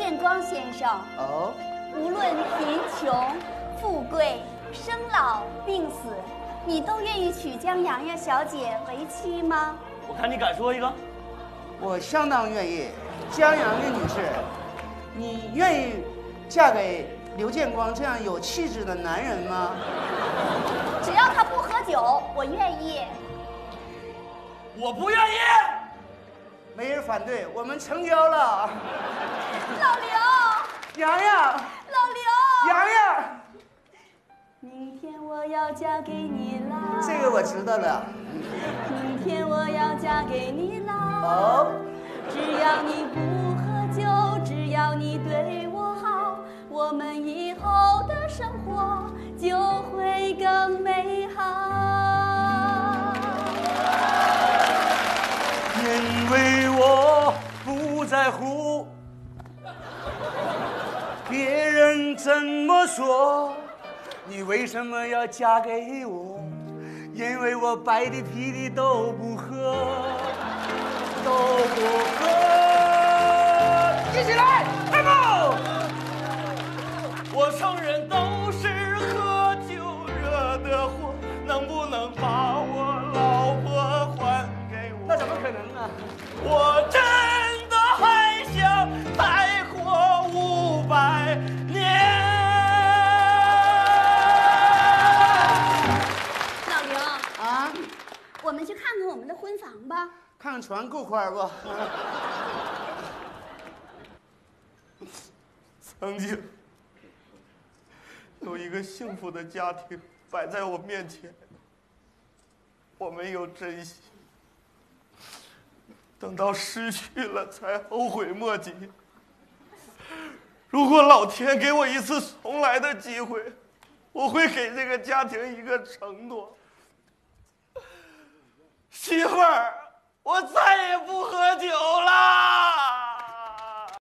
建光先生，哦，无论贫穷、富贵、生老病死，你都愿意娶江洋洋小姐为妻吗？我看你敢说一个？我相当愿意。江洋洋女士，你愿意嫁给刘建光这样有气质的男人吗？只要他不喝酒，我愿意。我不愿意。没人反对，我们成交了。老刘，洋洋，老刘，洋洋，明天我要嫁给你啦！这个我知道了。明天我要嫁给你啦！哦，只要你不喝酒，只要你对我好，我们以后的生活就在乎别人怎么说，你为什么要嫁给我？因为我白的啤的都不喝，都不喝。一起来，开炮！我承认我们的婚房吧。看看船够宽不？曾经有一个幸福的家庭摆在我面前，我没有珍惜，等到失去了才后悔莫及。如果老天给我一次重来的机会，我会给这个家庭一个承诺：媳妇儿，我再也不喝酒了。